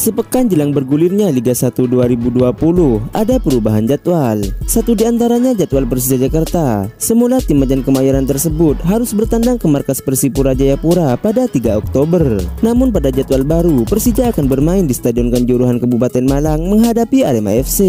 Sepekan jelang bergulirnya Liga 1 2020, ada perubahan jadwal. Satu di antaranya jadwal Persija Jakarta. Semula tim Macan Kemayoran tersebut harus bertandang ke markas Persipura Jayapura pada 3 Oktober. Namun pada jadwal baru, Persija akan bermain di Stadion Kanjuruhan Kabupaten Malang menghadapi Arema FC.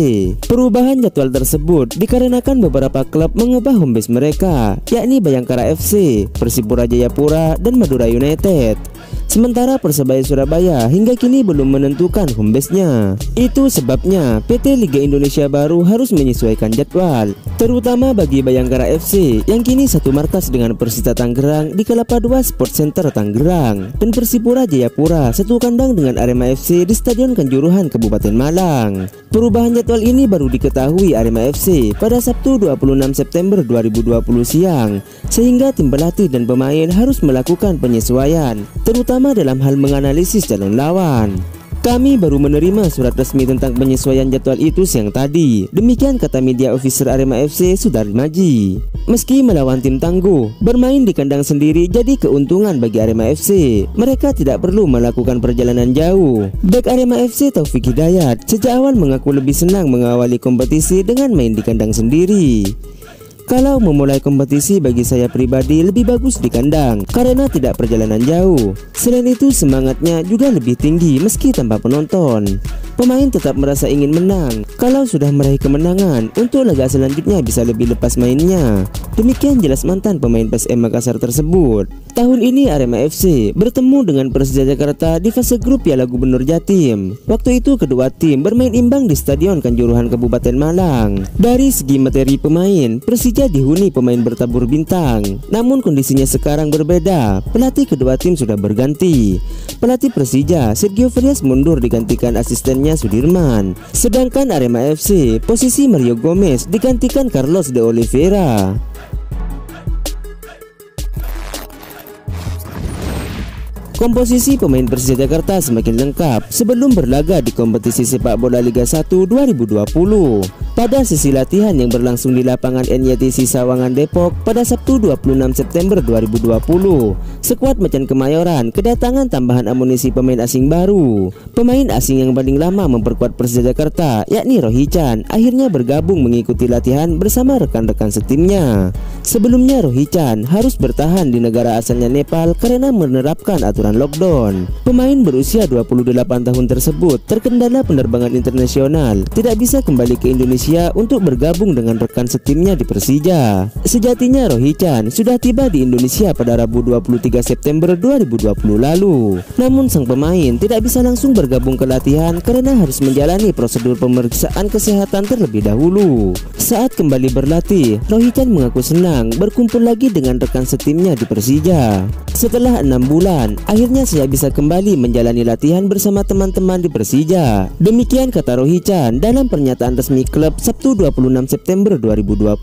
Perubahan jadwal tersebut dikarenakan beberapa klub mengubah home base mereka, yakni Bayangkara FC, Persipura Jayapura, dan Madura United. Sementara Persebaya Surabaya hingga kini belum menentukan home base-nya. Itu sebabnya PT Liga Indonesia baru harus menyesuaikan jadwal, terutama bagi Bayangkara FC yang kini satu markas dengan Persita Tangerang di Kelapa 2 Sport Center Tangerang dan Persipura Jayapura satu kandang dengan Arema FC di Stadion Kanjuruhan Kabupaten Malang. Perubahan jadwal ini baru diketahui Arema FC pada Sabtu 26 September 2020 siang, sehingga tim pelatih dan pemain harus melakukan penyesuaian, terutama terutama dalam hal menganalisis calon lawan. Kami baru menerima surat resmi tentang penyesuaian jadwal itu siang tadi. Demikian kata media officer Arema FC Sudarmaji. Maji. Meski melawan tim tangguh, bermain di kandang sendiri jadi keuntungan bagi Arema FC. Mereka tidak perlu melakukan perjalanan jauh. Bek Arema FC Taufik Hidayat sejak awal mengaku lebih senang mengawali kompetisi dengan main di kandang sendiri. Kalau memulai kompetisi bagi saya pribadi lebih bagus di kandang karena tidak perjalanan jauh. Selain itu semangatnya juga lebih tinggi meski tanpa penonton. Pemain tetap merasa ingin menang. Kalau sudah meraih kemenangan, untuk laga selanjutnya bisa lebih lepas mainnya. Demikian jelas mantan pemain PSM Makassar tersebut. Tahun ini Arema FC bertemu dengan Persija Jakarta di fase grup Piala Gubernur Jatim. Waktu itu kedua tim bermain imbang di Stadion Kanjuruhan Kabupaten Malang. Dari segi materi pemain, Persija dihuni pemain bertabur bintang. Namun kondisinya sekarang berbeda. Pelatih kedua tim sudah berganti. Pelatih Persija, Sergio Frias mundur digantikan asistennya Sudirman. Sedangkan Arema FC, posisi Mario Gomez digantikan Carlos de Oliveira. Komposisi pemain Persija Jakarta semakin lengkap sebelum berlaga di kompetisi sepak bola Liga 1 2020. Pada sesi latihan yang berlangsung di lapangan NYTC Sawangan Depok pada Sabtu 26 September 2020, skuad Macan Kemayoran kedatangan tambahan amunisi pemain asing baru. Pemain asing yang paling lama memperkuat Persija Jakarta, yakni Rohichan, akhirnya bergabung mengikuti latihan bersama rekan-rekan setimnya. Sebelumnya Rohichan harus bertahan di negara asalnya Nepal karena menerapkan aturan lockdown. Pemain berusia 28 tahun tersebut terkendala penerbangan internasional, tidak bisa kembali ke Indonesia untuk bergabung dengan rekan setimnya di Persija. Sejatinya Rohichan sudah tiba di Indonesia pada Rabu 23 September 2020 lalu. Namun sang pemain tidak bisa langsung bergabung ke latihan karena harus menjalani prosedur pemeriksaan kesehatan terlebih dahulu. Saat kembali berlatih, Rohichan mengaku senang berkumpul lagi dengan rekan setimnya di Persija. Setelah enam bulan, Akhirnya saya bisa kembali menjalani latihan bersama teman-teman di Persija. Demikian kata Rohichan dalam pernyataan resmi klub Sabtu 26 September 2020.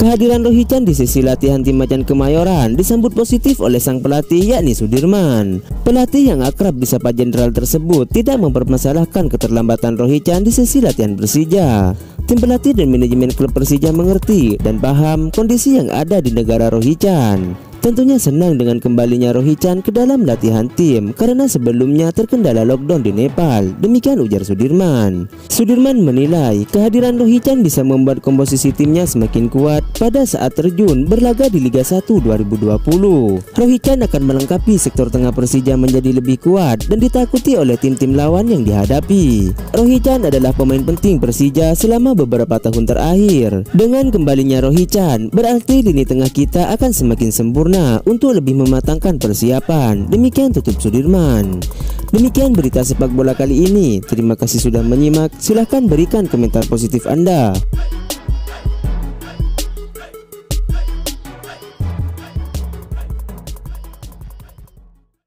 Kehadiran Rohichan di sesi latihan tim Macan Kemayoran disambut positif oleh sang pelatih yakni Sudirman. Pelatih yang akrab di sapa jenderal tersebut tidak mempermasalahkan keterlambatan Rohichan di sesi latihan Persija. Tim pelatih dan manajemen klub Persija mengerti dan paham kondisi yang ada di negara Rohichan. Tentunya senang dengan kembalinya Rohichan ke dalam latihan tim karena sebelumnya terkendala lockdown di Nepal. Demikian ujar Sudirman. Sudirman menilai kehadiran Rohichan bisa membuat komposisi timnya semakin kuat pada saat terjun berlaga di Liga 1 2020. Rohichan akan melengkapi sektor tengah Persija menjadi lebih kuat dan ditakuti oleh tim-tim lawan yang dihadapi. Rohichan adalah pemain penting Persija selama beberapa tahun terakhir. Dengan kembalinya Rohichan, berarti lini tengah kita akan semakin sempurna sempurna untuk lebih mematangkan persiapan. Demikian tutup Sudirman. Demikian berita sepak bola kali ini. Terima kasih sudah menyimak. Silahkan berikan komentar positif Anda.